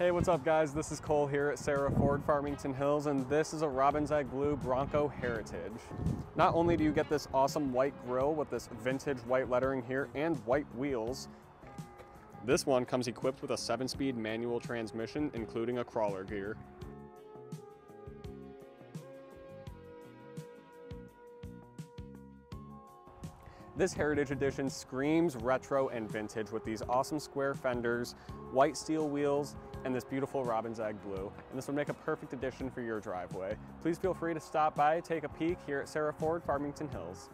Hey, what's up guys? This is Cole here at Serra Ford Farmington Hills and this is a Robin's Egg Blue Bronco Heritage. Not only do you get this awesome white grille with this vintage white lettering here and white wheels, this one comes equipped with a 7-speed manual transmission including a crawler gear. This Heritage Edition screams retro and vintage with these awesome square fenders, white steel wheels, and this beautiful robin's egg blue. And this would make a perfect addition for your driveway. Please feel free to stop by, take a peek here at Serra Ford, Farmington Hills.